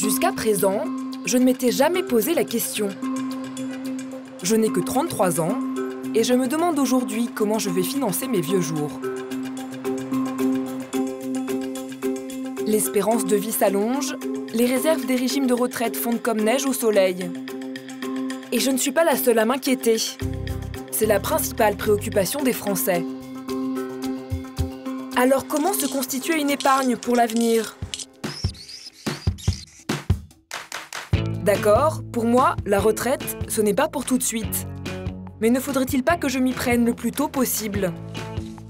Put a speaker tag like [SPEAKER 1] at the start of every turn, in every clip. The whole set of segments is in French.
[SPEAKER 1] Jusqu'à présent, je ne m'étais jamais posé la question. Je n'ai que 33 ans et je me demande aujourd'hui comment je vais financer mes vieux jours. L'espérance de vie s'allonge, les réserves des régimes de retraite fondent comme neige au soleil. Et je ne suis pas la seule à m'inquiéter. C'est la principale préoccupation des Français. Alors comment se constituer une épargne pour l'avenir? D'accord, pour moi, la retraite, ce n'est pas pour tout de suite. Mais ne faudrait-il pas que je m'y prenne le plus tôt possible?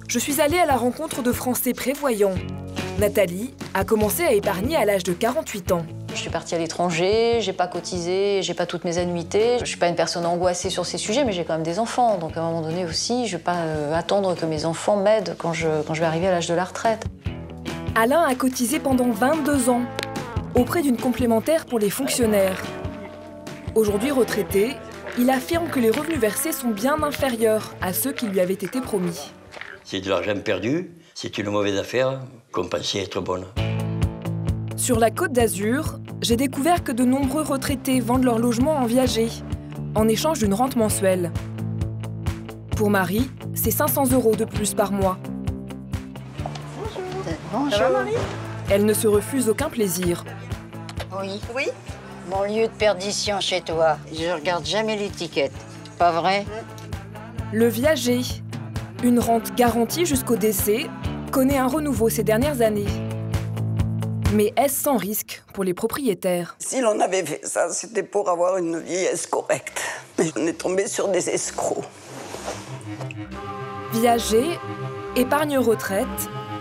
[SPEAKER 1] Je suis allée à la rencontre de Français prévoyants. Nathalie a commencé à épargner à l'âge de 48 ans.
[SPEAKER 2] Je suis partie à l'étranger, j'ai pas cotisé, j'ai pas toutes mes annuités. Je suis pas une personne angoissée sur ces sujets, mais j'ai quand même des enfants. Donc à un moment donné aussi, je vais pas euh, attendre que mes enfants m'aident quand je, quand je vais arriver à l'âge de la retraite.
[SPEAKER 1] Alain a cotisé pendant 22 ans auprès d'une complémentaire pour les fonctionnaires. Aujourd'hui retraité, il affirme que les revenus versés sont bien inférieurs à ceux qui lui avaient été promis.
[SPEAKER 3] C'est de l'argent perdu, c'est une mauvaise affaire qu'on pensait être bonne.
[SPEAKER 1] Sur la côte d'Azur, j'ai découvert que de nombreux retraités vendent leur logement en viager, en échange d'une rente mensuelle. Pour Marie, c'est 500 euros de plus par mois.
[SPEAKER 4] Bonjour. Marie?
[SPEAKER 1] Elle ne se refuse aucun plaisir.
[SPEAKER 4] Oui. Oui? Mon lieu de perdition chez toi. Je regarde jamais l'étiquette. Pas vrai?
[SPEAKER 1] Le viager, une rente garantie jusqu'au décès, connaît un renouveau ces dernières années. Mais est-ce sans risque pour les propriétaires?
[SPEAKER 5] Si l'on avait fait ça, c'était pour avoir une vieillesse correcte. Mais on est tombé sur des escrocs.
[SPEAKER 1] Viager, épargne retraite,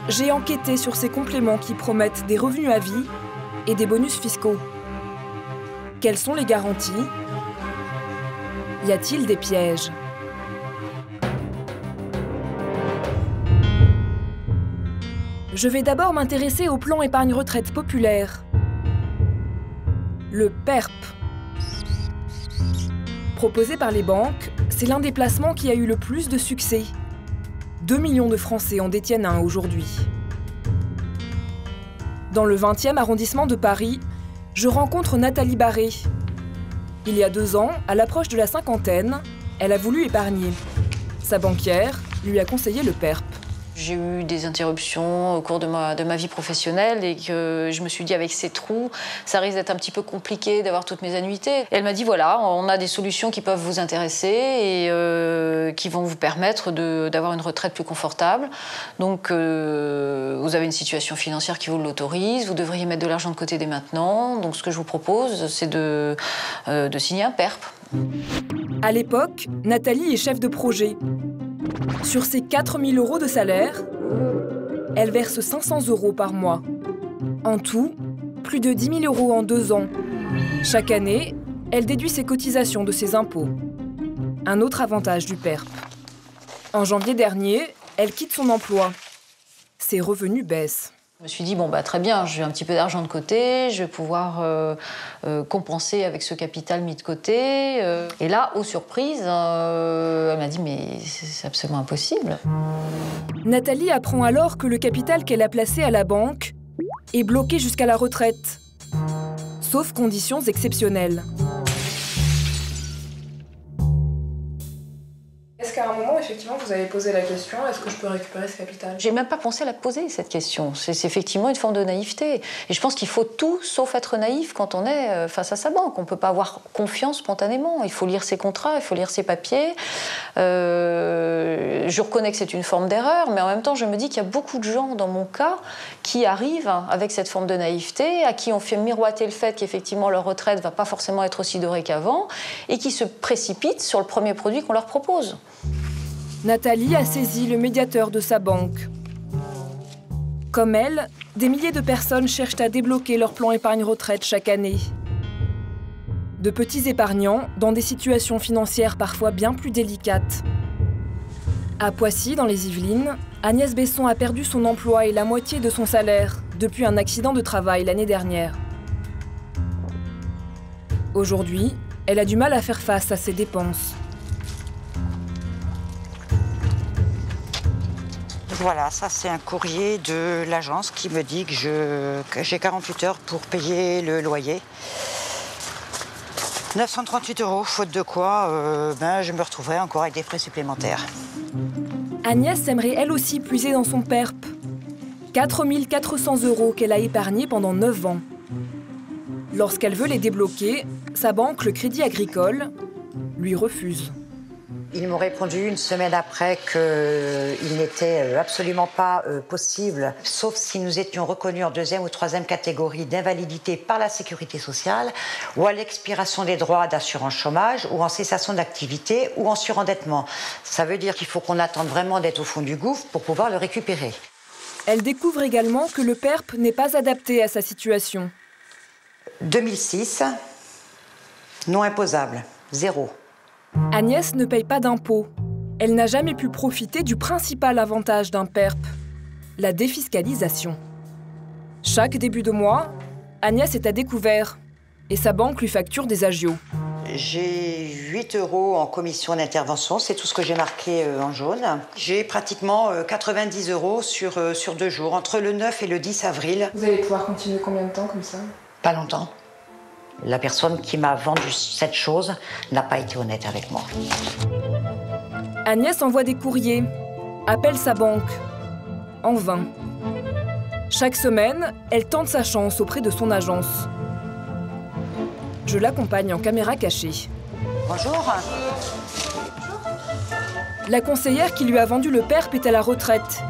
[SPEAKER 1] j'ai enquêté sur ces compléments qui promettent des revenus à vie et des bonus fiscaux. Quelles sont les garanties? Y a-t-il des pièges? Je vais d'abord m'intéresser au plan épargne retraite populaire. Le PERP. Proposé par les banques, c'est l'un des placements qui a eu le plus de succès. 2 millions de Français en détiennent un aujourd'hui. Dans le 20e arrondissement de Paris, je rencontre Nathalie Barré. Il y a deux ans, à l'approche de la cinquantaine, elle a voulu épargner. Sa banquière lui a conseillé le PERP.
[SPEAKER 2] J'ai eu des interruptions au cours de ma, vie professionnelle et que je me suis dit avec ces trous, ça risque d'être un petit peu compliqué d'avoir toutes mes annuités. Elle m'a dit voilà, on a des solutions qui peuvent vous intéresser et euh, qui vont vous permettre d'avoir une retraite plus confortable. Donc euh, vous avez une situation financière qui vous l'autorise, vous devriez mettre de l'argent de côté dès maintenant. Donc ce que je vous propose, c'est de, euh, de signer un PERP.
[SPEAKER 1] À l'époque, Nathalie est chef de projet. Sur ses 4000 euros de salaire, elle verse 500 euros par mois. En tout, plus de 10 000 euros en deux ans. Chaque année, elle déduit ses cotisations de ses impôts. Un autre avantage du PERP. En janvier dernier, elle quitte son emploi. Ses revenus baissent.
[SPEAKER 2] Je me suis dit, bon, bah, très bien, j'ai un petit peu d'argent de côté, je vais pouvoir euh, euh, compenser avec ce capital mis de côté. Euh. Et là, aux surprises, elle m'a dit, mais c'est absolument impossible.
[SPEAKER 1] Nathalie apprend alors que le capital qu'elle a placé à la banque est bloqué jusqu'à la retraite, sauf conditions exceptionnelles.
[SPEAKER 6] Effectivement, vous avez posé la question est-ce que je peux récupérer ce capital?
[SPEAKER 2] J'ai même pas pensé à la poser, cette question. C'est effectivement une forme de naïveté. Et je pense qu'il faut tout sauf être naïf quand on est euh, face à sa banque. On ne peut pas avoir confiance spontanément. Il faut lire ses contrats, il faut lire ses papiers. Euh, je reconnais que c'est une forme d'erreur, mais en même temps, je me dis qu'il y a beaucoup de gens, dans mon cas, qui arrivent avec cette forme de naïveté, à qui on fait miroiter le fait qu'effectivement leur retraite va pas forcément être aussi dorée qu'avant, et qui se précipitent sur le premier produit qu'on leur propose.
[SPEAKER 1] Nathalie a saisi le médiateur de sa banque. Comme elle, des milliers de personnes cherchent à débloquer leur plan épargne-retraite chaque année. De petits épargnants dans des situations financières parfois bien plus délicates. À Poissy, dans les Yvelines, Agnès Besson a perdu son emploi et la moitié de son salaire depuis un accident de travail l'année dernière. Aujourd'hui, elle a du mal à faire face à ses dépenses.
[SPEAKER 4] Voilà, ça c'est un courrier de l'agence qui me dit que je- j'ai 48 heures pour payer le loyer. 938 euros, faute de quoi euh, ben, je me retrouverai encore avec des frais supplémentaires.
[SPEAKER 1] Agnès aimerait elle aussi puiser dans son PERP. 4400 euros qu'elle a épargnés pendant 9 ans. Lorsqu'elle veut les débloquer, sa banque, le Crédit Agricole, lui refuse.
[SPEAKER 4] Ils m'ont répondu une semaine après qu'il n'était euh, absolument pas euh, possible, sauf si nous étions reconnus en deuxième ou troisième catégorie d'invalidité par la sécurité sociale, ou à l'expiration des droits d'assurance chômage, ou en cessation d'activité, ou en surendettement. Ça veut dire qu'il faut qu'on attende vraiment d'être au fond du gouffre pour pouvoir le récupérer.
[SPEAKER 1] Elle découvre également que le PERP n'est pas adapté à sa situation.
[SPEAKER 4] 2006, non imposable, zéro.
[SPEAKER 1] Agnès ne paye pas d'impôts. Elle n'a jamais pu profiter du principal avantage d'un PERP, la défiscalisation. Chaque début de mois, Agnès est à découvert et sa banque lui facture des agios.
[SPEAKER 4] J'ai 8 euros en commission d'intervention, c'est tout ce que j'ai marqué euh, en jaune. J'ai pratiquement euh, 90 euros sur, euh, sur deux jours, entre le 9 et le 10 avril.
[SPEAKER 6] Vous allez pouvoir continuer combien de temps comme ça?
[SPEAKER 4] Pas longtemps. La personne qui m'a vendu cette chose n'a pas été honnête avec moi.
[SPEAKER 1] Agnès envoie des courriers, appelle sa banque. En vain. Chaque semaine, elle tente sa chance auprès de son agence. Je l'accompagne en caméra cachée.
[SPEAKER 4] Bonjour.
[SPEAKER 1] La conseillère qui lui a vendu le PERP est à la retraite.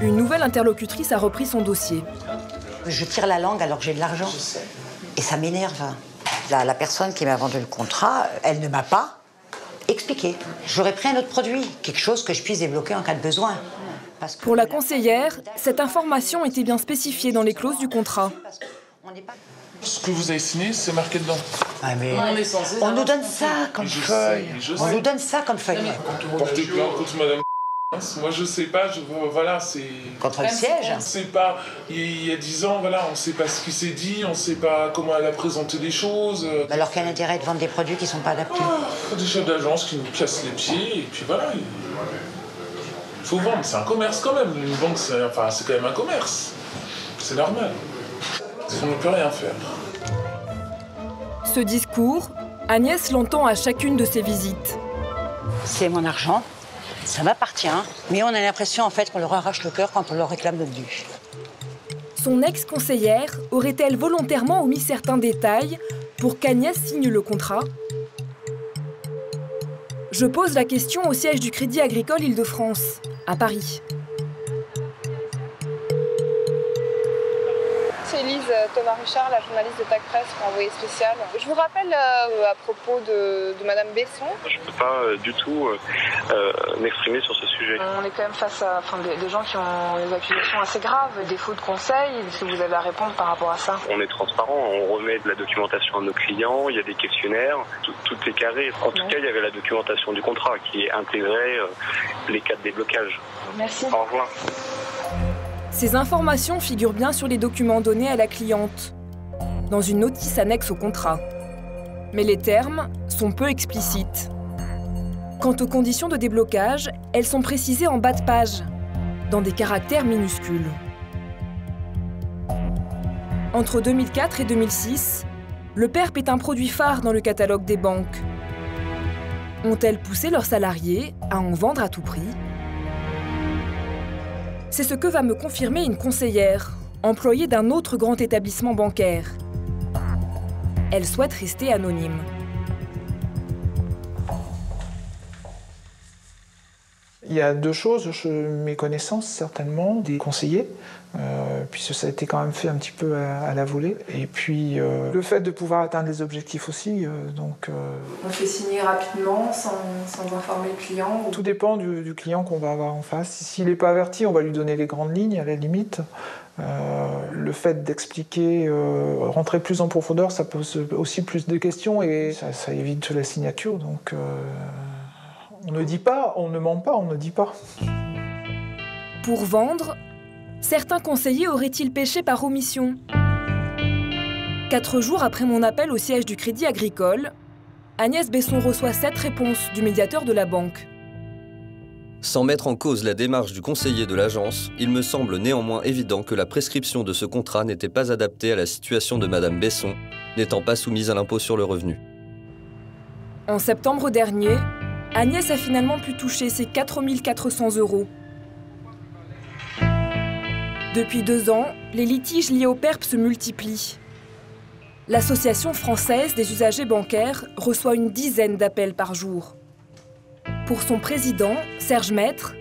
[SPEAKER 1] Une nouvelle interlocutrice a repris son dossier.
[SPEAKER 4] Je tire la langue alors que j'ai de l'argent. Et ça m'énerve. La, la personne qui m'a vendu le contrat, elle ne m'a pas expliqué. J'aurais pris un autre produit, quelque chose que je puisse débloquer en cas de besoin. Parce que
[SPEAKER 1] Pour la conseillère, cette information était bien spécifiée dans les clauses du contrat.
[SPEAKER 7] Ce que vous avez signé, c'est marqué dedans.
[SPEAKER 4] Ah, mais
[SPEAKER 2] On est censé
[SPEAKER 4] on nous donne ça comme feuille. On
[SPEAKER 7] sais.
[SPEAKER 4] nous donne ça comme feuille.
[SPEAKER 7] Portez plainte contre madame. Moi, je sais pas, je, voilà, c'est.
[SPEAKER 4] Contre le siège.
[SPEAKER 7] On sait pas, il y a dix ans, voilà, on sait pas ce qui s'est dit, on sait pas comment elle a présenté les choses. euh,
[SPEAKER 4] Alors quel intérêt de vendre des produits qui ne sont pas adaptés?
[SPEAKER 7] Ah, des chefs d'agence qui nous cassent les pieds, et puis voilà. Il il faut vendre, c'est un commerce quand même. Une banque, c'est enfin, c'est quand même un commerce. C'est normal. On ne peut rien faire.
[SPEAKER 1] Ce discours, Agnès l'entend à chacune de ses visites.
[SPEAKER 4] C'est mon argent, ça m'appartient, mais on a l'impression en fait qu'on leur arrache le cœur quand on leur réclame le dû.
[SPEAKER 1] Son ex-conseillère aurait-elle volontairement omis certains détails pour qu'Agnès signe le contrat? Je pose la question au siège du Crédit Agricole Île-de-France, à Paris.
[SPEAKER 6] Elise euh, Thomas Richard, la journaliste de TAC Presse pour envoyé spécial. Je vous rappelle euh, à propos de, de Madame Besson.
[SPEAKER 8] Je ne peux pas euh, du tout euh, euh, m'exprimer sur ce sujet.
[SPEAKER 6] On est quand même face à enfin, des, des gens qui ont des accusations assez graves, défaut de conseil. Est-ce que vous avez à répondre par rapport à ça?
[SPEAKER 8] On est transparent, on remet de la documentation à nos clients, il y a des questionnaires, tout, tout est carré. En tout cas, il y avait la documentation du contrat qui intégrait euh, les cas de déblocage.
[SPEAKER 6] Merci.
[SPEAKER 8] Au revoir.
[SPEAKER 1] Ces informations figurent bien sur les documents donnés à la cliente, dans une notice annexe au contrat. Mais les termes sont peu explicites. Quant aux conditions de déblocage, elles sont précisées en bas de page, dans des caractères minuscules. Entre 2004 et 2006, le PERP est un produit phare dans le catalogue des banques. Ont-elles poussé leurs salariés à en vendre à tout prix? C'est ce que va me confirmer une conseillère, employée d'un autre grand établissement bancaire. Elle souhaite rester anonyme.
[SPEAKER 9] Il y a deux choses, je, mes connaissances certainement, des conseillers, euh, puisque ça a été quand même fait un petit peu à, à la volée. Et puis euh, le fait de pouvoir atteindre les objectifs aussi. euh, donc euh,
[SPEAKER 6] On fait signer rapidement, sans, sans informer le client.
[SPEAKER 9] tout dépend du, du client qu'on va avoir en face. S'il n'est pas averti, on va lui donner les grandes lignes à la limite. Euh, le fait d'expliquer, euh, rentrer plus en profondeur, ça pose aussi plus de questions et ça, ça évite la signature. Donc euh, on ne dit pas, on ne ment pas, on ne dit pas.
[SPEAKER 1] Pour vendre, certains conseillers auraient-ils péché par omission? Quatre jours après mon appel au siège du Crédit Agricole, Agnès Besson reçoit sept réponses du médiateur de la banque.
[SPEAKER 10] Sans mettre en cause la démarche du conseiller de l'agence, il me semble néanmoins évident que la prescription de ce contrat n'était pas adaptée à la situation de Madame Besson, n'étant pas soumise à l'impôt sur le revenu.
[SPEAKER 1] En septembre dernier, Agnès a finalement pu toucher ses 4 400 euros. Depuis deux ans, les litiges liés au PERP se multiplient. L'Association française des usagers bancaires reçoit une dizaine d'appels par jour. Pour son président, Serge Maître,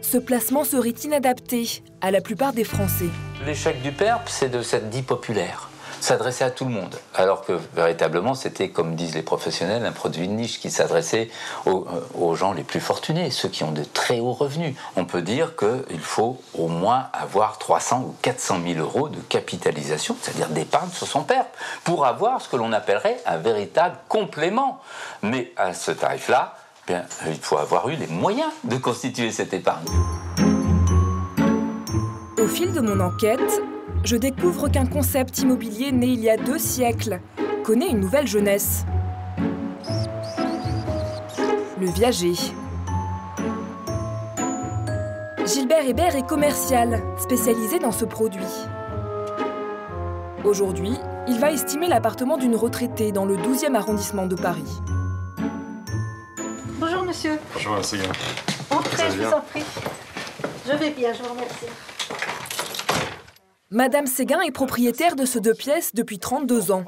[SPEAKER 1] ce placement serait inadapté à la plupart des Français.
[SPEAKER 11] L'échec du PERP, c'est de cette dit populaire s'adressait à tout le monde. Alors que véritablement, c'était, comme disent les professionnels, un produit de niche qui s'adressait aux, euh, gens les plus fortunés, ceux qui ont de très hauts revenus. On peut dire qu'il faut au moins avoir 300 ou 400 000 euros de capitalisation, c'est-à-dire d'épargne sur son PERP, pour avoir ce que l'on appellerait un véritable complément. Mais à ce tarif-là, bien, il faut avoir eu les moyens de constituer cette épargne.
[SPEAKER 1] Au fil de mon enquête, je découvre qu'un concept immobilier né il y a deux siècles connaît une nouvelle jeunesse. Le viager. Gilbert Hébert est commercial, spécialisé dans ce produit. Aujourd'hui, il va estimer l'appartement d'une retraitée dans le 12e arrondissement de Paris.
[SPEAKER 12] Bonjour monsieur.
[SPEAKER 13] Bonjour, c'est bien.
[SPEAKER 12] Entrez, je vous en prie. Je vais bien, je vous remercie.
[SPEAKER 1] Madame Séguin est propriétaire de ce deux pièces depuis 32 ans.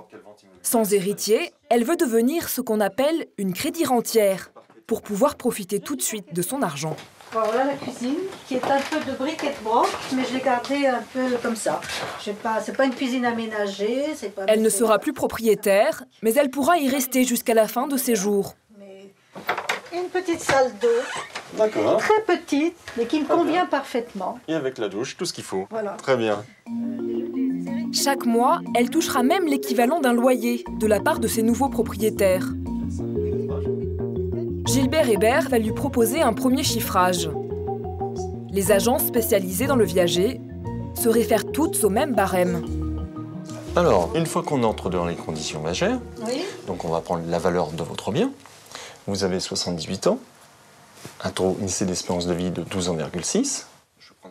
[SPEAKER 1] Sans héritier, elle veut devenir ce qu'on appelle une crédit rentière pour pouvoir profiter tout de suite de son argent.
[SPEAKER 12] Voilà la cuisine qui est un peu de briques et de broc, mais je l'ai gardée un peu comme ça. Ce n'est pas, pas une cuisine aménagée. Pas
[SPEAKER 1] elle ne sera plus propriétaire, mais elle pourra y rester jusqu'à la fin de ses jours.
[SPEAKER 12] Une petite salle d'eau.
[SPEAKER 13] D'accord.
[SPEAKER 12] Très petite, mais qui me convient parfaitement.
[SPEAKER 13] Et avec la douche, tout ce qu'il faut.
[SPEAKER 12] Voilà.
[SPEAKER 13] Très bien.
[SPEAKER 1] Chaque mois, elle touchera même l'équivalent d'un loyer de la part de ses nouveaux propriétaires. Gilbert Hébert va lui proposer un premier chiffrage. Les agences spécialisées dans le viager se réfèrent toutes au même barème.
[SPEAKER 13] Alors, une fois qu'on entre dans les conditions magères,
[SPEAKER 12] Oui.
[SPEAKER 13] donc on va prendre la valeur de votre bien. Vous avez 78 ans, un taux initié d'espérance de vie de 12 ans,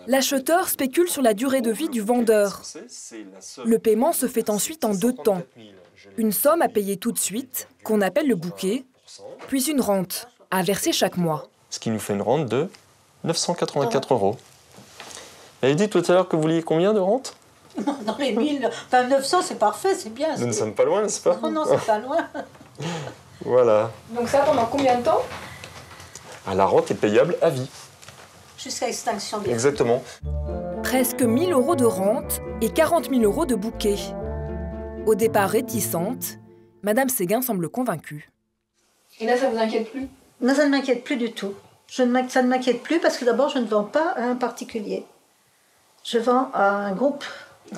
[SPEAKER 1] L'acheteur spécule sur la durée de vie du vendeur. Le paiement se fait ensuite en deux temps. Une somme à payer tout de suite, qu'on appelle le bouquet, puis une rente à verser chaque mois.
[SPEAKER 13] Ce qui nous fait une rente de 984 euros. Vous avez dit tout à l'heure que vous vouliez combien de rente
[SPEAKER 12] Dans les 1000, enfin 900, c'est parfait, c'est bien.
[SPEAKER 13] Nous ne sommes pas loin, n'est-ce pas?
[SPEAKER 12] Non, non, c'est pas loin.
[SPEAKER 13] Voilà.
[SPEAKER 1] Donc ça pendant combien de temps?
[SPEAKER 13] La rente est payable à vie.
[SPEAKER 12] Jusqu'à extinction bien.
[SPEAKER 13] Exactement.
[SPEAKER 1] Presque 1000 euros de rente et 40 000 euros de bouquet. Au départ réticente, Madame Séguin semble convaincue.
[SPEAKER 6] Et là, ça vous inquiète plus?
[SPEAKER 12] Non, ça ne m'inquiète plus du tout. Je ne ça ne m'inquiète plus parce que d'abord, je ne vends pas à un particulier. Je vends à un groupe.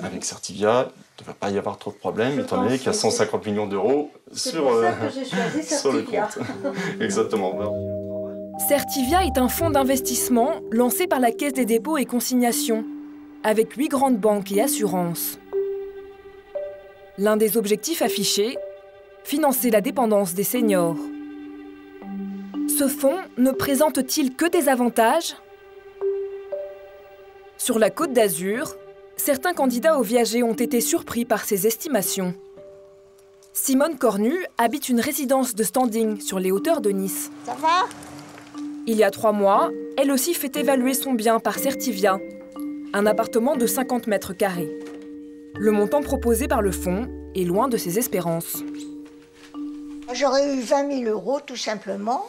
[SPEAKER 13] Avec Certivia, il ne devrait pas y avoir trop de problèmes,
[SPEAKER 12] Je
[SPEAKER 13] étant donné qu'il y a
[SPEAKER 12] aussi.
[SPEAKER 13] 150 millions d'euros
[SPEAKER 12] C'est
[SPEAKER 13] sur,
[SPEAKER 12] pour ça
[SPEAKER 13] euh,
[SPEAKER 12] que j'ai choisi
[SPEAKER 13] sur le
[SPEAKER 12] Certivia.
[SPEAKER 13] compte. Exactement.
[SPEAKER 1] Certivia est un fonds d'investissement lancé par la Caisse des dépôts et consignations, avec huit grandes banques et assurances. L'un des objectifs affichés, financer la dépendance des seniors. Ce fonds ne présente-t-il que des avantages? Sur la côte d'Azur, certains candidats au viager ont été surpris par ces estimations. Simone Cornu habite une résidence de standing sur les hauteurs de Nice.
[SPEAKER 12] Ça va?
[SPEAKER 1] Il y a trois mois, elle aussi fait évaluer son bien par Certivia, un appartement de 50 mètres carrés. Le montant proposé par le fonds est loin de ses espérances.
[SPEAKER 14] J'aurais eu 20 000 euros tout simplement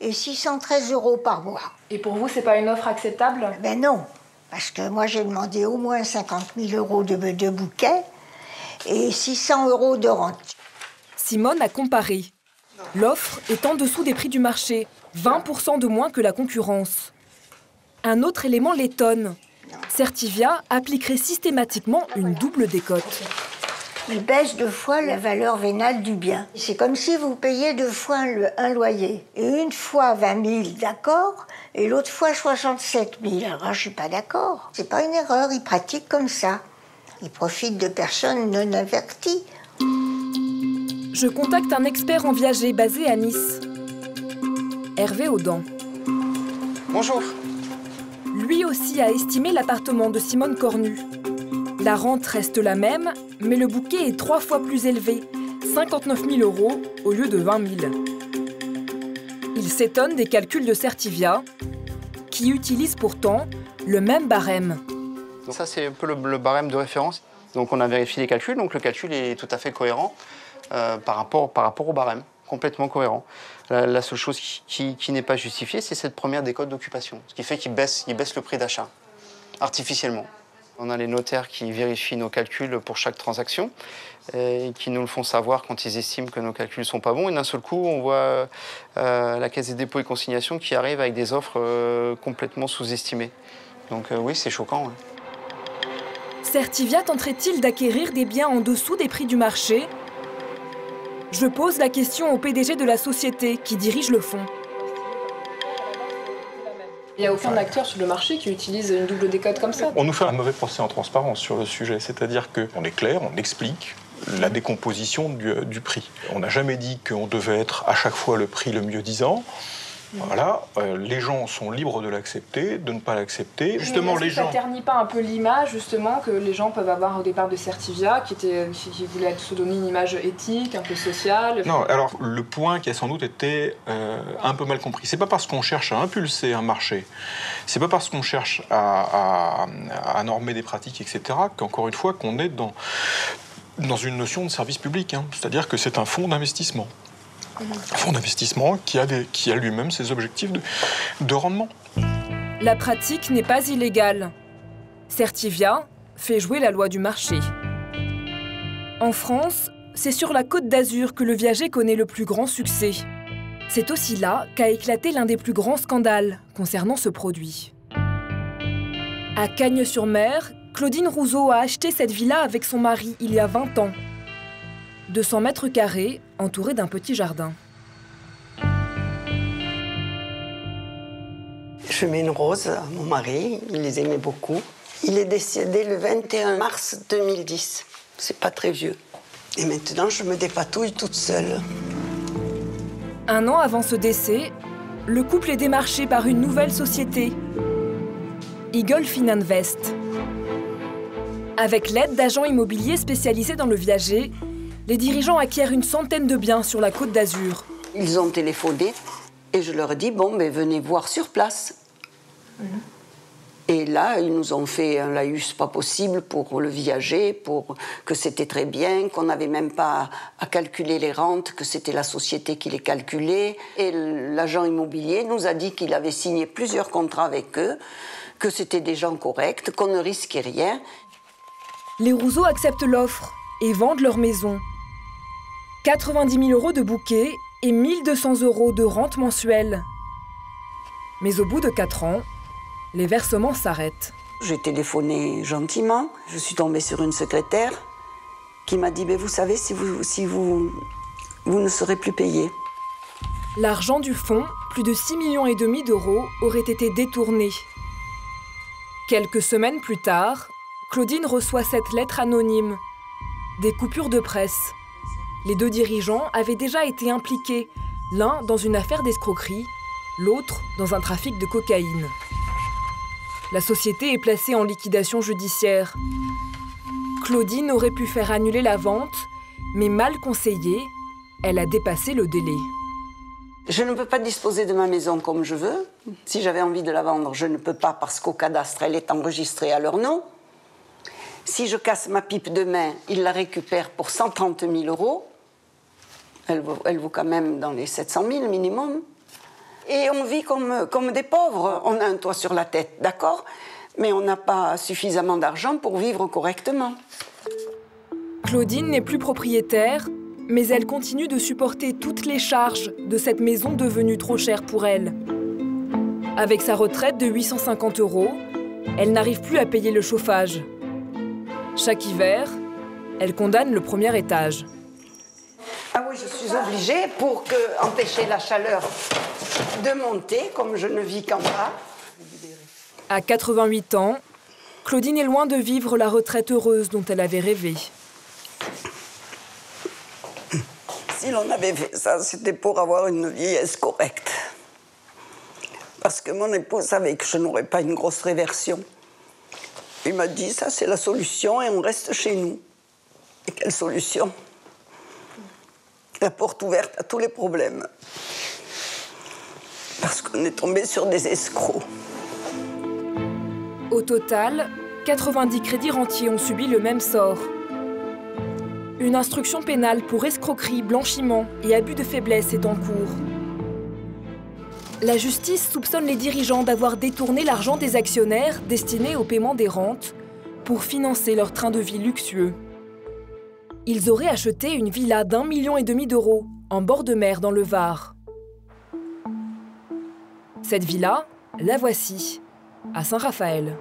[SPEAKER 14] et 613 euros par mois.
[SPEAKER 6] Et pour vous, c'est pas une offre acceptable?
[SPEAKER 14] Ben non, parce que moi j'ai demandé au moins 50 000 euros de, de bouquet et 600 euros de rente.
[SPEAKER 1] Simone a comparé. L'offre est en dessous des prix du marché, 20% de moins que la concurrence. Un autre élément l'étonne. Certivia appliquerait systématiquement une double décote.
[SPEAKER 14] Il baisse deux fois la valeur vénale du bien. C'est comme si vous payiez deux fois un, loyer. Et une fois 20 000, d'accord, et l'autre fois 67 000. Alors je suis pas d'accord. C'est pas une erreur, ils pratiquent comme ça. Ils profitent de personnes non averties.
[SPEAKER 1] Je contacte un expert en viager basé à Nice. Hervé Audan.
[SPEAKER 15] Bonjour.
[SPEAKER 1] Lui aussi a estimé l'appartement de Simone Cornu. La rente reste la même, mais le bouquet est trois fois plus élevé, 59 000 euros au lieu de 20 000. Il s'étonne des calculs de Certivia, qui utilise pourtant le même barème.
[SPEAKER 15] Donc ça, c'est un peu le, le barème de référence. Donc on a vérifié les calculs, donc le calcul est tout à fait cohérent euh, par, rapport, par rapport au barème, complètement cohérent. La, seule chose qui, qui- n'est pas justifiée, c'est cette première décote d'occupation, ce qui fait qu'il baisse, le prix d'achat, artificiellement. On a les notaires qui vérifient nos calculs pour chaque transaction et qui nous le font savoir quand ils estiment que nos calculs ne sont pas bons. Et d'un seul coup, on voit euh, la Caisse des dépôts et consignations qui arrive avec des offres euh, complètement sous-estimées. Donc oui, c'est choquant. ouais.
[SPEAKER 1] Certivia tenterait-il d'acquérir des biens en dessous des prix du marché? Je pose la question au PDG de la société qui dirige le fonds.
[SPEAKER 6] Il n'y a aucun acteur sur le marché qui utilise une double décote comme ça.
[SPEAKER 16] On nous fait un mauvais procès en transparence sur le sujet, c'est-à-dire qu'on est clair, on explique la décomposition du, du prix. On n'a jamais dit qu'on devait être à chaque fois le prix le mieux disant. Voilà, euh, les gens sont libres de l'accepter, de ne pas l'accepter. Justement,
[SPEAKER 6] Mais
[SPEAKER 16] les gens.
[SPEAKER 6] Ça ternit pas un peu l'image justement que les gens peuvent avoir au départ de Certivia, qui, était, qui, qui voulait se donner une image éthique, un peu sociale?
[SPEAKER 16] Non, alors le point qui a sans doute été euh, un peu mal compris, c'est pas parce qu'on cherche à impulser un marché, c'est pas parce qu'on cherche à, à- à normer des pratiques, etc., qu'encore une fois qu'on est dans, dans une notion de service public. hein. C'est-à-dire que c'est un fonds d'investissement. Un fonds d'investissement qui a, lui-même ses objectifs de, de rendement.
[SPEAKER 1] La pratique n'est pas illégale. Certivia fait jouer la loi du marché. En France, c'est sur la côte d'Azur que le viager connaît le plus grand succès. C'est aussi là qu'a éclaté l'un des plus grands scandales concernant ce produit. À Cagnes-sur-Mer, Claudine Rousseau a acheté cette villa avec son mari il y a 20 ans. 200 mètres carrés, entourés d'un petit jardin.
[SPEAKER 5] Je mets une rose à mon mari, il les aimait beaucoup. Il est décédé le 21 mars 2010. C'est pas très vieux. Et maintenant, je me dépatouille toute seule.
[SPEAKER 1] Un an avant ce décès, le couple est démarché par une nouvelle société, Eagle Fininvest. Avec l'aide d'agents immobiliers spécialisés dans le viager, les dirigeants acquièrent une centaine de biens sur la côte d'Azur.
[SPEAKER 5] Ils ont téléphoné et je leur ai dit bon, ben, venez voir sur place. Et là, ils nous ont fait un laïus pas possible pour le viager, pour que c'était très bien, qu'on n'avait même pas à calculer les rentes, que c'était la société qui les calculait. Et l'agent immobilier nous a dit qu'il avait signé plusieurs contrats avec eux, que c'était des gens corrects, qu'on ne risquait rien.
[SPEAKER 1] Les Rousseau acceptent l'offre et vendent leur maison. 90 000 euros de bouquet et 1200 euros de rente mensuelle. Mais au bout de 4 ans, les versements s'arrêtent.
[SPEAKER 5] J'ai téléphoné gentiment. Je suis tombée sur une secrétaire qui m'a dit Mais Vous savez, si vous, si vous, vous ne serez plus payé.
[SPEAKER 1] L'argent du fonds, plus de 6 millions et demi d'euros, aurait été détourné. Quelques semaines plus tard, Claudine reçoit cette lettre anonyme. Des coupures de presse. Les deux dirigeants avaient déjà été impliqués, l'un dans une affaire d'escroquerie, l'autre dans un trafic de cocaïne. La société est placée en liquidation judiciaire. Claudine aurait pu faire annuler la vente, mais mal conseillée, elle a dépassé le délai.
[SPEAKER 5] Je ne peux pas disposer de ma maison comme je veux. Si j'avais envie de la vendre, je ne peux pas parce qu'au cadastre, elle est enregistrée à leur nom. Si je casse ma pipe demain, ils la récupèrent pour 130 000 euros. Elle vaut, quand même dans les 700 000 minimum. Et on vit comme, comme des pauvres. On a un toit sur la tête, d'accord? Mais on n'a pas suffisamment d'argent pour vivre correctement.
[SPEAKER 1] Claudine n'est plus propriétaire, mais elle continue de supporter toutes les charges de cette maison devenue trop chère pour elle. Avec sa retraite de 850 euros, elle n'arrive plus à payer le chauffage. Chaque hiver, elle condamne le premier étage.
[SPEAKER 5] Ah oui, je suis obligée pour que, empêcher la chaleur de monter, comme je ne vis qu'en bas.
[SPEAKER 1] À 88 ans, Claudine est loin de vivre la retraite heureuse dont elle avait rêvé.
[SPEAKER 5] Si l'on avait fait ça, c'était pour avoir une vieillesse correcte. Parce que mon époux savait que je n'aurais pas une grosse réversion. Il m'a dit, ça c'est la solution et on reste chez nous. Et quelle solution? La porte ouverte à tous les problèmes. Parce qu'on est tombé sur des escrocs.
[SPEAKER 1] Au total, 90 crédits rentiers ont subi le même sort. Une instruction pénale pour escroquerie, blanchiment et abus de faiblesse est en cours. La justice soupçonne les dirigeants d'avoir détourné l'argent des actionnaires destiné au paiement des rentes pour financer leur train de vie luxueux. Ils auraient acheté une villa d'un million et demi d'euros en bord de mer dans le Var. Cette villa, la voici, à Saint-Raphaël.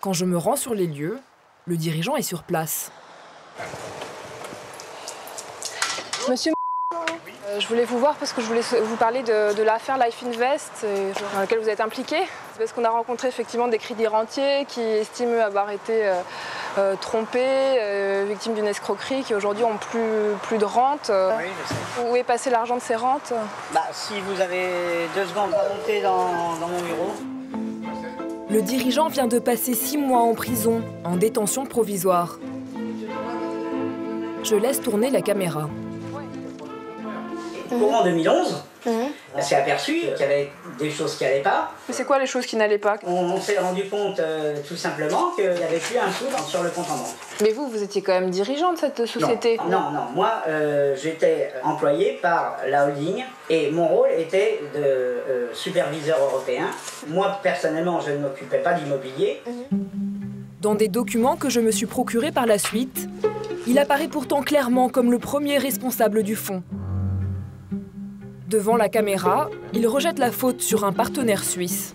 [SPEAKER 1] Quand je me rends sur les lieux, le dirigeant est sur place.
[SPEAKER 6] Monsieur, euh, je voulais vous voir parce que je voulais vous parler de, l'affaire Life Invest euh, dans laquelle vous êtes impliqué. C'est parce qu'on a rencontré effectivement des crédits rentiers qui estiment avoir été euh, euh, trompés, euh, victimes d'une escroquerie, qui aujourd'hui ont plus, plus de rente.
[SPEAKER 17] Oui, je sais.
[SPEAKER 6] Où est passé l'argent de ces rentes?
[SPEAKER 17] Bah, si vous avez deux secondes à monter dans, dans mon bureau.
[SPEAKER 1] Le dirigeant vient de passer six mois en prison, en détention provisoire. Je laisse tourner la caméra.
[SPEAKER 17] Courant 2011, on s'est aperçu qu'il y avait des choses qui n'allaient pas.
[SPEAKER 6] Mais c'est quoi les choses qui n'allaient pas?
[SPEAKER 17] On, on s'est rendu compte euh, tout simplement qu'il n'y avait plus un sou dans- sur le compte en banque.
[SPEAKER 6] Mais vous, vous étiez quand même dirigeant de cette société.
[SPEAKER 17] Non, non, moi euh, j'étais employé par la holding et mon rôle était de euh, superviseur européen. Moi personnellement, je ne m'occupais pas d'immobilier.
[SPEAKER 1] Dans des documents que je me suis procurés par la suite, il apparaît pourtant clairement comme le premier responsable du fonds. Devant la caméra, il rejette la faute sur un partenaire suisse.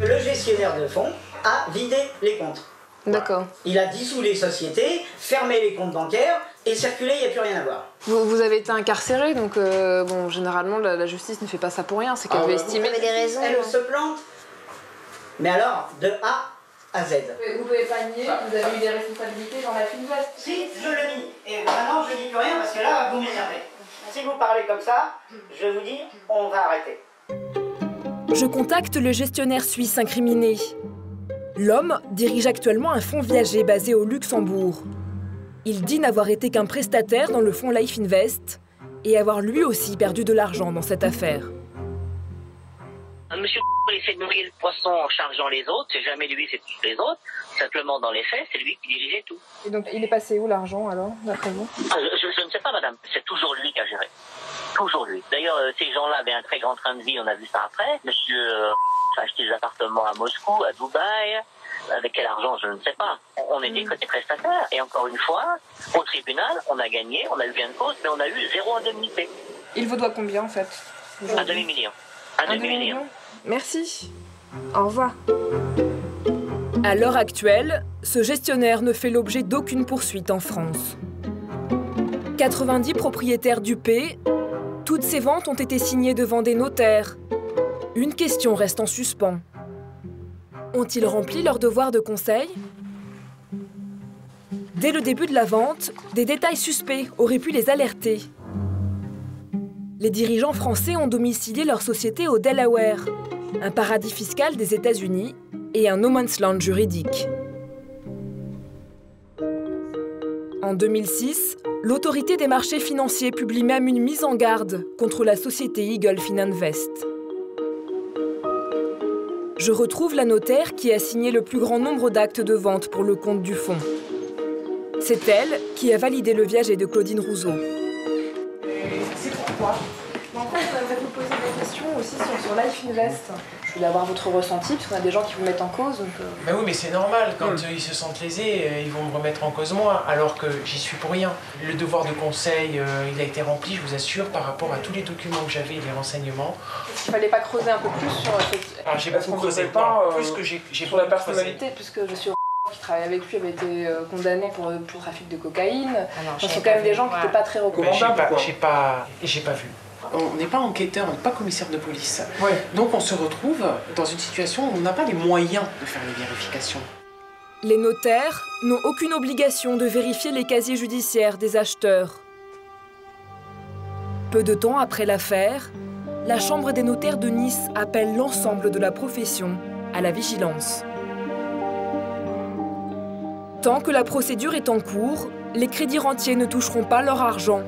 [SPEAKER 17] Le gestionnaire de fonds a vidé les comptes.
[SPEAKER 6] D'accord.
[SPEAKER 17] Il a dissous les sociétés, fermé les comptes bancaires et circulé, il n'y a plus rien à voir.
[SPEAKER 6] Vous, vous avez été incarcéré, donc euh, bon, généralement la, la justice ne fait pas ça pour rien, c'est qu'elle
[SPEAKER 17] Ah
[SPEAKER 6] veut estimer.
[SPEAKER 17] vous savez, Elle se plante. Mais alors, de A à Z.
[SPEAKER 6] Vous pouvez pas nier que vous avez eu des responsabilités dans la Finvest.
[SPEAKER 17] Si, je le nie. Et vraiment, je dis plus rien parce que là, vous m'énervez. Si vous parlez comme ça, je vous dis, on va arrêter.
[SPEAKER 1] Je contacte le gestionnaire suisse incriminé. L'homme dirige actuellement un fonds viager basé au Luxembourg. Il dit n'avoir été qu'un prestataire dans le fonds Life Invest et avoir lui aussi perdu de l'argent dans cette affaire.
[SPEAKER 18] Monsieur il essaie de nourrir le poisson en chargeant les autres, c'est jamais lui, c'est tous les autres. Simplement, dans les faits, c'est lui qui dirigeait tout.
[SPEAKER 6] Et donc il est passé où l'argent alors, d'après vous?
[SPEAKER 18] Ah, je, ne sais pas, madame, c'est toujours lui qui a géré. Toujours lui. D'ailleurs, euh, ces gens-là avaient un très grand train de vie, on a vu ça après. Monsieur euh, a acheté des appartements à Moscou, à Dubaï. Avec quel argent, je ne sais pas. On était côté prestataire. Et encore une fois, au tribunal, on a gagné, on a eu gain de cause, mais on a eu zéro indemnité.
[SPEAKER 6] Il vous doit combien en fait
[SPEAKER 18] Un demi-million. Un demi-million?
[SPEAKER 6] Merci. Au revoir.
[SPEAKER 1] À l'heure actuelle, ce gestionnaire ne fait l'objet d'aucune poursuite en France. 90 propriétaires dupés, toutes ces ventes ont été signées devant des notaires. Une question reste en suspens. Ont-ils rempli leur devoir de conseil? Dès le début de la vente, des détails suspects auraient pu les alerter. Les dirigeants français ont domicilié leur société au Delaware, un paradis fiscal des États-Unis et un no man's land juridique. En 2006, l'autorité des marchés financiers publie même une mise en garde contre la société Eagle Fininvest. Je retrouve la notaire qui a signé le plus grand nombre d'actes de vente pour le compte du fonds. C'est elle qui a validé le viager de Claudine Rousseau.
[SPEAKER 6] C'est pourquoi En fait, je voudrais vous poser des questions aussi sur, Life Invest. Je voulais avoir votre ressenti, parce qu'on a des gens qui vous mettent en cause. Donc, euh,
[SPEAKER 19] Ben oui, mais c'est normal, quand
[SPEAKER 6] Hmm.
[SPEAKER 19] ils se sentent lésés, euh, ils vont me remettre en cause moi, alors que j'y suis pour rien. Le devoir de conseil, euh, il a été rempli, je vous assure, par rapport à tous les documents que j'avais et les renseignements.
[SPEAKER 6] il fallait pas creuser un peu plus sur, cette-
[SPEAKER 19] Alors j'ai
[SPEAKER 6] Parce
[SPEAKER 19] beaucoup
[SPEAKER 6] qu'on
[SPEAKER 19] creusé,
[SPEAKER 6] pas, euh,
[SPEAKER 19] plus que j'ai j'ai
[SPEAKER 6] sur la personnalité, puisque je suis qui travaille avec lui avait été condamné pour, pour trafic de cocaïne.
[SPEAKER 19] J'ai
[SPEAKER 6] ce sont
[SPEAKER 19] pas
[SPEAKER 6] quand même des gens qui
[SPEAKER 19] ouais.
[SPEAKER 6] n'étaient pas très recommandables.
[SPEAKER 19] pas,
[SPEAKER 6] quoi.
[SPEAKER 19] j'ai pas, j'ai pas vu. On n'est pas enquêteur, on n'est pas commissaire de police. Donc on se retrouve dans une situation où on n'a pas les moyens de faire les vérifications.
[SPEAKER 1] Les notaires n'ont aucune obligation de vérifier les casiers judiciaires des acheteurs. Peu de temps après l'affaire, la Chambre des notaires de Nice appelle l'ensemble de la profession à la vigilance. Tant que la procédure est en cours, les crédits rentiers ne toucheront pas leur argent.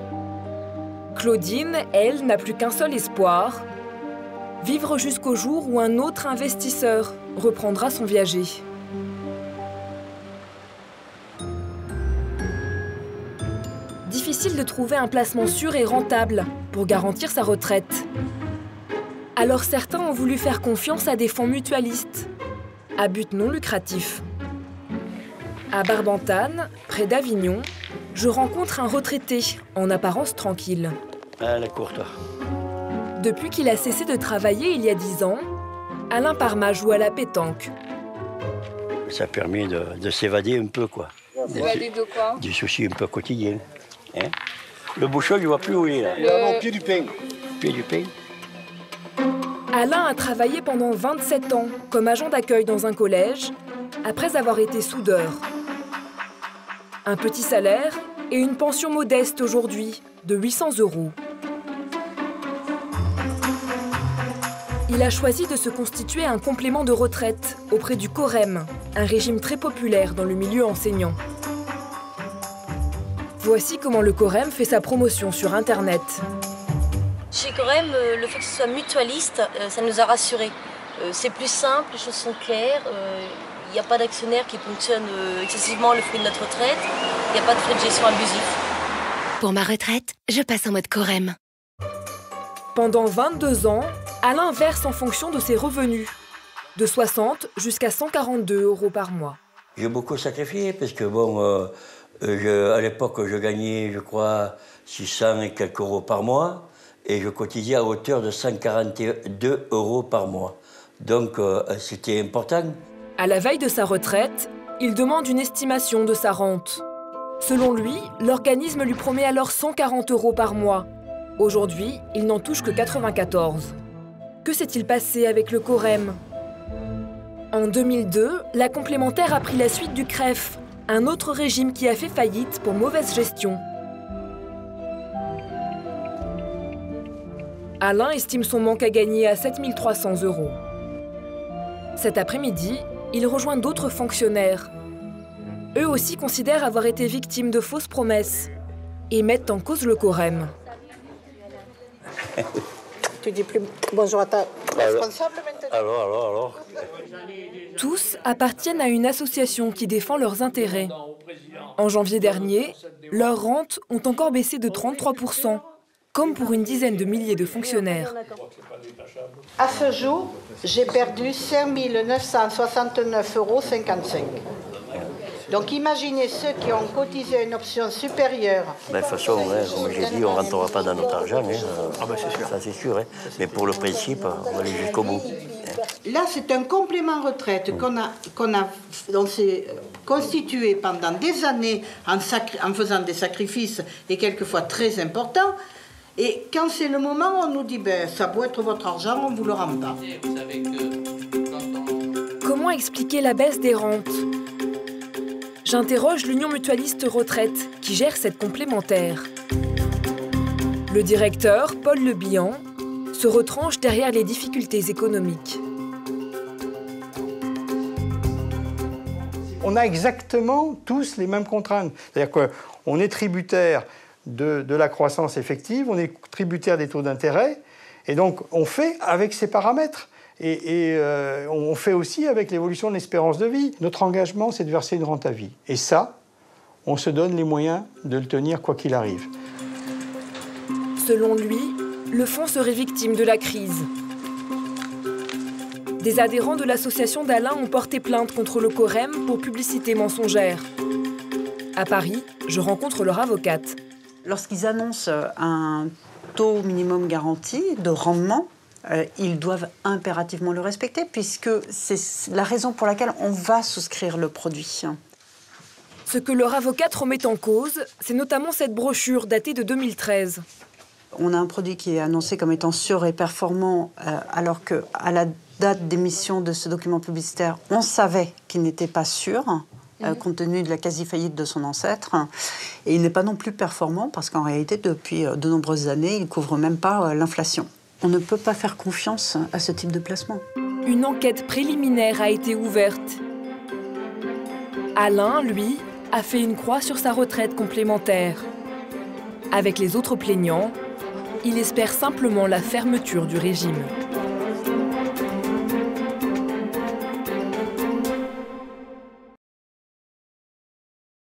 [SPEAKER 1] Claudine, elle, n'a plus qu'un seul espoir, vivre jusqu'au jour où un autre investisseur reprendra son viager. Difficile de trouver un placement sûr et rentable pour garantir sa retraite. Alors certains ont voulu faire confiance à des fonds mutualistes, à but non lucratif. À Barbantane, près d'Avignon, je rencontre un retraité, en apparence tranquille.
[SPEAKER 3] Ah, la courte.
[SPEAKER 1] Depuis qu'il a cessé de travailler il y a dix ans, Alain Parma joue à la pétanque.
[SPEAKER 3] Ça permet de, de s'évader un peu, quoi.
[SPEAKER 6] S'évader de quoi
[SPEAKER 3] Des soucis un peu quotidiens. hein. Le bouchon, il voit plus où il est, là.
[SPEAKER 6] Le-
[SPEAKER 3] pied du pain. Pied du pain.
[SPEAKER 1] Alain a travaillé pendant 27 ans comme agent d'accueil dans un collège, après avoir été soudeur. Un petit salaire et une pension modeste aujourd'hui, de 800 euros. Il a choisi de se constituer un complément de retraite auprès du Corem, un régime très populaire dans le milieu enseignant. Voici comment le Corem fait sa promotion sur Internet.
[SPEAKER 20] Chez Corem, euh, le fait que ce soit mutualiste, euh, ça nous a rassurés. Euh, c'est plus simple, les choses sont claires, n'y a pas d'actionnaire qui ponctionne euh, excessivement le fruit de notre retraite, il n'y a pas de frais de gestion abusifs.
[SPEAKER 21] Pour ma retraite, je passe en mode Corem.
[SPEAKER 1] Pendant 22 ans, Alain verse en fonction de ses revenus, de 60 jusqu'à 142 euros par mois.
[SPEAKER 3] J'ai beaucoup sacrifié parce que, bon, euh, euh, je- à l'époque, je gagnais, je crois, 600 et quelques euros par mois et je cotisais à hauteur de 142 euros par mois. Donc, euh, c'était important.
[SPEAKER 1] À la veille de sa retraite, il demande une estimation de sa rente. Selon lui, l'organisme lui promet alors 140 euros par mois. Aujourd'hui, il n'en touche que 94. Que s'est-il passé avec le Corem En 2002, la complémentaire a pris la suite du CREF, un autre régime qui a fait faillite pour mauvaise gestion. Alain estime son manque à gagner à 7300 euros. Cet après-midi, il rejoint d'autres fonctionnaires. Eux aussi considèrent avoir été victimes de fausses promesses et mettent en cause le Corem.
[SPEAKER 12] Tu dis plus bonjour à ta responsable maintenant
[SPEAKER 3] Alors, alors, alors.
[SPEAKER 1] Tous appartiennent à une association qui défend leurs intérêts. En janvier dernier, leurs rentes ont encore baissé de 33%, comme pour une dizaine de milliers de fonctionnaires.
[SPEAKER 12] À ce jour, j'ai perdu 5 969,55 euros. Donc imaginez ceux qui ont cotisé une option supérieure.
[SPEAKER 3] Ben, de toute façon, ouais, comme j'ai dit, on ne rentrera pas dans notre argent. Hein. Ça, c'est sûr. hein. Mais pour le principe, on va aller jusqu'au bout.
[SPEAKER 12] Là, c'est un complément retraite qu'on a, qu'on a, on s'est constitué pendant des années en, sacri- en faisant des sacrifices et quelquefois très importants. Et quand c'est le moment, on nous dit ben, ça doit être votre argent, on vous le rend pas.
[SPEAKER 1] Comment expliquer la baisse des rentes? J'interroge l'Union mutualiste retraite qui gère cette complémentaire. Le directeur, Paul Le Bihan, se retranche derrière les difficultés économiques.
[SPEAKER 22] On a exactement tous les mêmes contraintes. C'est-à-dire qu'on est tributaire de, la croissance effective, on est tributaire des taux d'intérêt, et donc on fait avec ces paramètres. Et, et, euh, on fait aussi avec l'évolution de l'espérance de vie. Notre engagement, c'est de verser une rente à vie. Et ça, on se donne les moyens de le tenir quoi qu'il arrive.
[SPEAKER 1] Selon lui, le fonds serait victime de la crise. Des adhérents de l'association d'Alain ont porté plainte contre le Corem pour publicité mensongère. À Paris, je rencontre leur avocate.
[SPEAKER 23] Lorsqu'ils annoncent un taux minimum garanti de rendement, euh, ils doivent impérativement le respecter puisque c'est la raison pour laquelle on va souscrire le produit.
[SPEAKER 1] Ce que leur avocate remet en cause, c'est notamment cette brochure datée de 2013.
[SPEAKER 23] On a un produit qui est annoncé comme étant sûr et performant, euh, alors que à la date d'émission de ce document publicitaire, on savait qu'il n'était pas sûr, euh, compte tenu de la quasi-faillite de son ancêtre. Et il n'est pas non plus performant, parce qu'en réalité, depuis euh, de nombreuses années, il ne couvre même pas euh, l'inflation. On ne peut pas faire confiance à ce type de placement.
[SPEAKER 1] Une enquête préliminaire a été ouverte. Alain, lui, a fait une croix sur sa retraite complémentaire. Avec les autres plaignants, il espère simplement la fermeture du régime.